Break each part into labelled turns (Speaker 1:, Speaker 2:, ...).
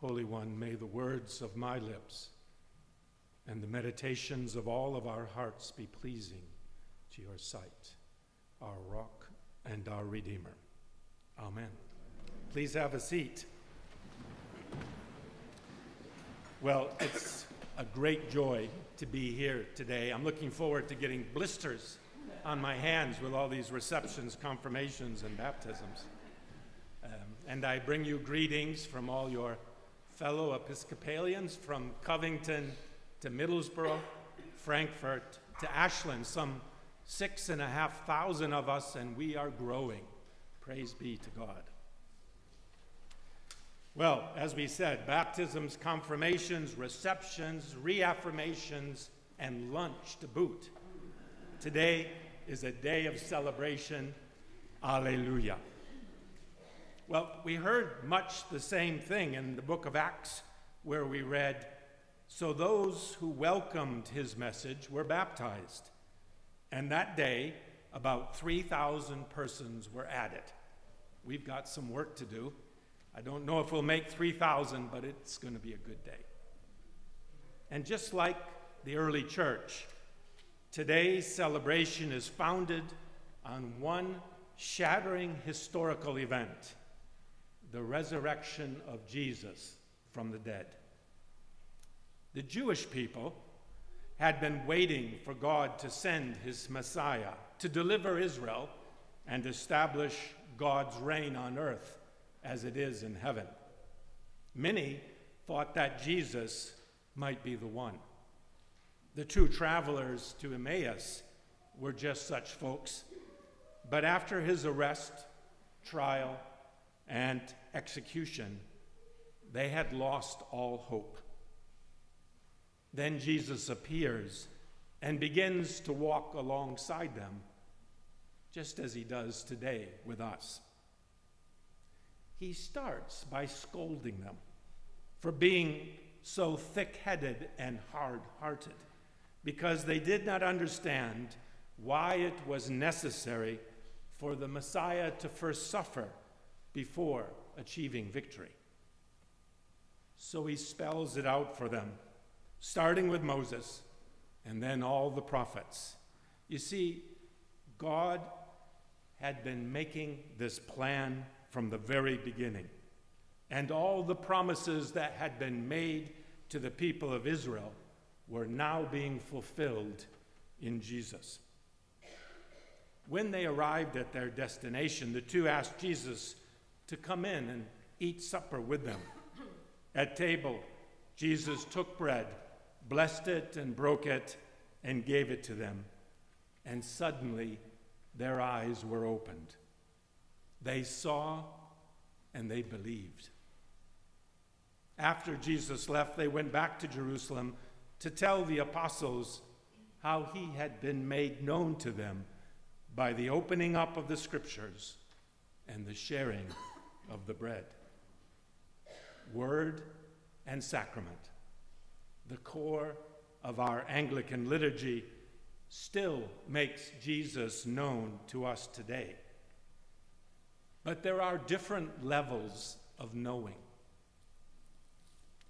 Speaker 1: Holy One, may the words of my lips and the meditations of all of our hearts be pleasing to your sight, our rock and our Redeemer. Amen. Please have a seat. Well, it's a great joy to be here today. I'm looking forward to getting blisters on my hands with all these receptions, confirmations, and baptisms. Um, and I bring you greetings from all your fellow Episcopalians from Covington to Middlesboro, Frankfort to Ashland, some six and a half thousand of us, and we are growing. Praise be to God. Well, as we said, baptisms, confirmations, receptions, reaffirmations, and lunch to boot. Today, is a day of celebration. Alleluia. Well, we heard much the same thing in the book of Acts, where we read, So those who welcomed his message were baptized. And that day, about 3,000 persons were added. We've got some work to do. I don't know if we'll make 3,000, but it's going to be a good day. And just like the early church, Today's celebration is founded on one shattering historical event the resurrection of Jesus from the dead. The Jewish people had been waiting for God to send his Messiah to deliver Israel and establish God's reign on earth as it is in heaven. Many thought that Jesus might be the one. The two travelers to Emmaus were just such folks. But after his arrest, trial, and execution, they had lost all hope. Then Jesus appears and begins to walk alongside them, just as he does today with us. He starts by scolding them for being so thick headed and hard hearted because they did not understand why it was necessary for the Messiah to first suffer before achieving victory. So he spells it out for them, starting with Moses and then all the prophets. You see, God had been making this plan from the very beginning. And all the promises that had been made to the people of Israel were now being fulfilled in Jesus. When they arrived at their destination, the two asked Jesus to come in and eat supper with them. At table, Jesus took bread, blessed it, and broke it, and gave it to them. And suddenly, their eyes were opened. They saw and they believed. After Jesus left, they went back to Jerusalem to tell the apostles how he had been made known to them by the opening up of the scriptures and the sharing of the bread. Word and sacrament, the core of our Anglican liturgy, still makes Jesus known to us today. But there are different levels of knowing.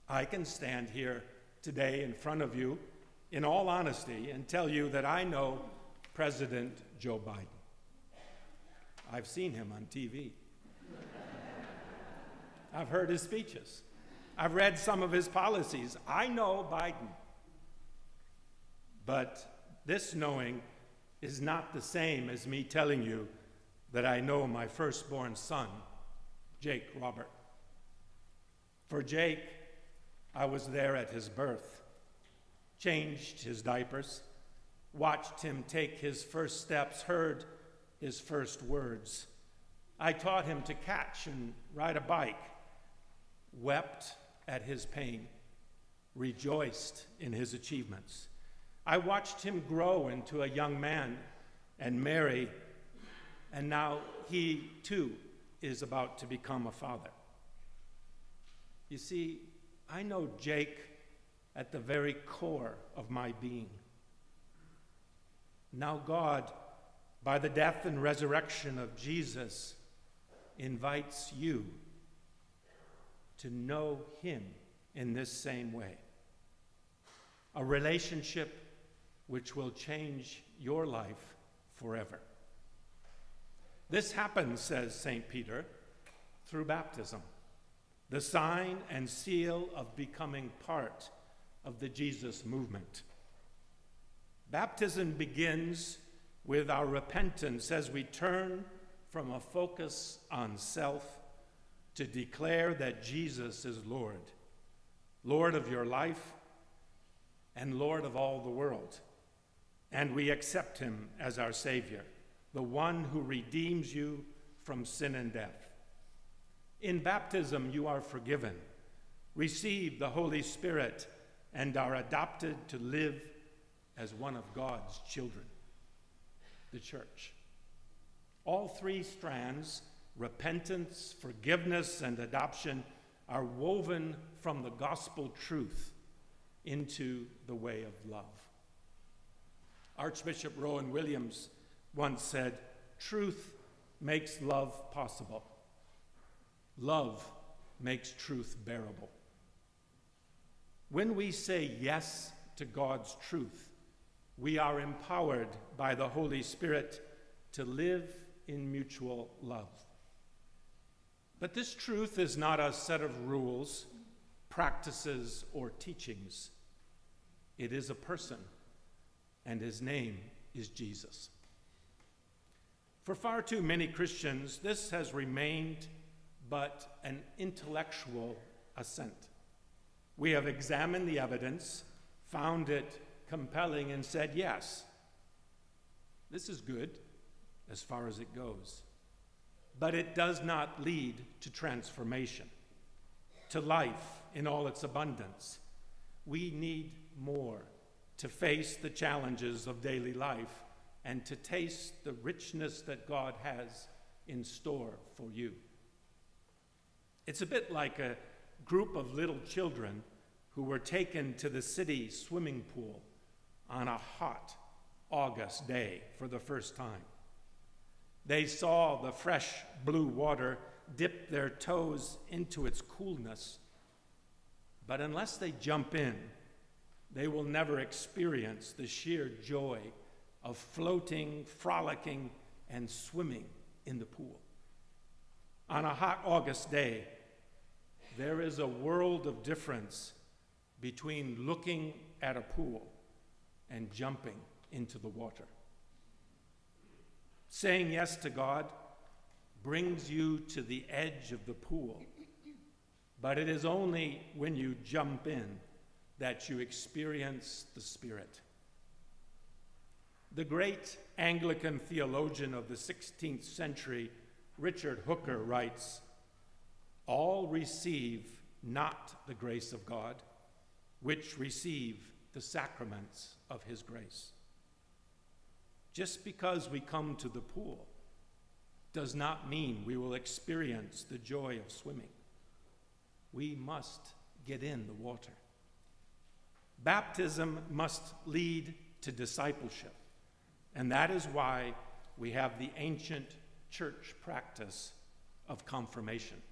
Speaker 1: I can stand here today in front of you in all honesty and tell you that I know President Joe Biden. I've seen him on TV. I've heard his speeches. I've read some of his policies. I know Biden. But this knowing is not the same as me telling you that I know my firstborn son, Jake Robert. For Jake, I was there at his birth, changed his diapers, watched him take his first steps, heard his first words. I taught him to catch and ride a bike, wept at his pain, rejoiced in his achievements. I watched him grow into a young man and marry, and now he too is about to become a father. You see, I know Jake at the very core of my being. Now, God, by the death and resurrection of Jesus, invites you to know Him in this same way. A relationship which will change your life forever. This happens, says St. Peter, through baptism, the sign and seal of becoming part of the Jesus movement. Baptism begins with our repentance as we turn from a focus on self to declare that Jesus is Lord, Lord of your life and Lord of all the world. And we accept him as our Savior, the one who redeems you from sin and death. In baptism, you are forgiven, receive the Holy Spirit, and are adopted to live as one of God's children, the church. All three strands repentance, forgiveness, and adoption are woven from the gospel truth into the way of love. Archbishop Rowan Williams once said, Truth makes love possible. Love makes truth bearable. When we say yes to God's truth, we are empowered by the Holy Spirit to live in mutual love. But this truth is not a set of rules, practices, or teachings. It is a person, and his name is Jesus. For far too many Christians, this has remained but an intellectual assent. We have examined the evidence, found it compelling, and said, yes, this is good as far as it goes. But it does not lead to transformation, to life in all its abundance. We need more to face the challenges of daily life and to taste the richness that God has in store for you. It's a bit like a group of little children who were taken to the city swimming pool on a hot August day for the first time. They saw the fresh blue water dip their toes into its coolness, but unless they jump in, they will never experience the sheer joy of floating, frolicking, and swimming in the pool. On a hot August day, there is a world of difference between looking at a pool and jumping into the water. Saying yes to God brings you to the edge of the pool, but it is only when you jump in that you experience the Spirit. The great Anglican theologian of the 16th century, Richard Hooker, writes All receive not the grace of God, which receive the sacraments of his grace. Just because we come to the pool does not mean we will experience the joy of swimming. We must get in the water. Baptism must lead to discipleship, and that is why we have the ancient church practice of confirmation.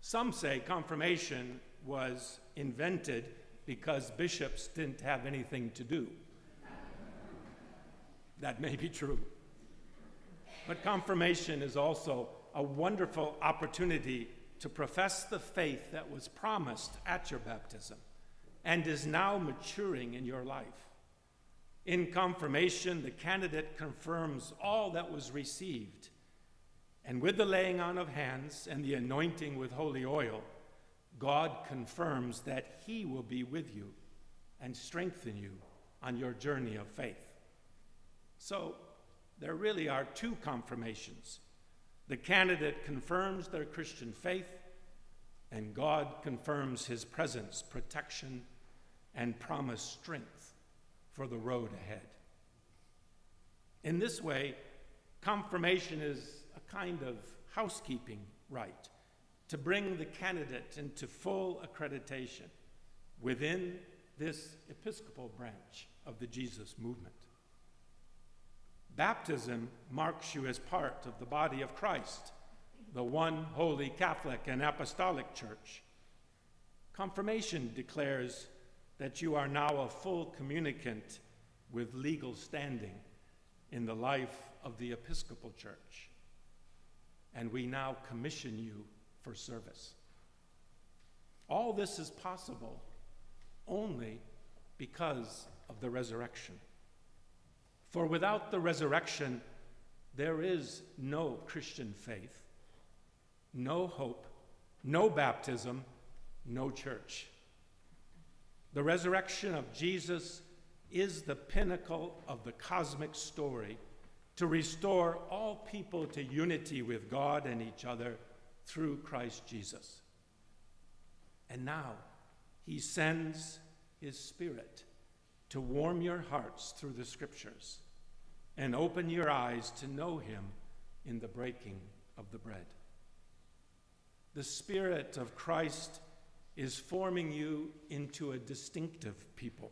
Speaker 1: Some say confirmation was invented because bishops didn't have anything to do. That may be true. But confirmation is also a wonderful opportunity to profess the faith that was promised at your baptism and is now maturing in your life. In confirmation, the candidate confirms all that was received. And with the laying on of hands and the anointing with holy oil, God confirms that He will be with you and strengthen you on your journey of faith. So, there really are two confirmations. The candidate confirms their Christian faith, and God confirms His presence, protection, and promise strength for the road ahead. In this way, confirmation is a kind of housekeeping rite to bring the candidate into full accreditation within this Episcopal branch of the Jesus movement. Baptism marks you as part of the body of Christ, the one holy Catholic and Apostolic Church. Confirmation declares that you are now a full communicant with legal standing in the life of the Episcopal Church. And we now commission you for service. All this is possible only because of the resurrection. For without the resurrection, there is no Christian faith, no hope, no baptism, no church. The resurrection of Jesus is the pinnacle of the cosmic story to restore all people to unity with God and each other through Christ Jesus. And now he sends his Spirit to warm your hearts through the scriptures and open your eyes to know him in the breaking of the bread. The Spirit of Christ is forming you into a distinctive people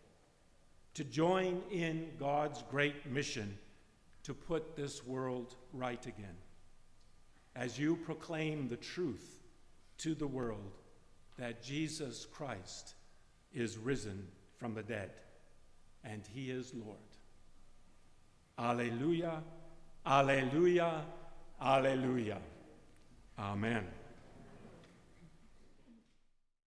Speaker 1: to join in God's great mission to put this world right again. As you proclaim the truth to the world that Jesus Christ is risen from the dead and he is Lord. Alleluia, Alleluia, Alleluia. Amen.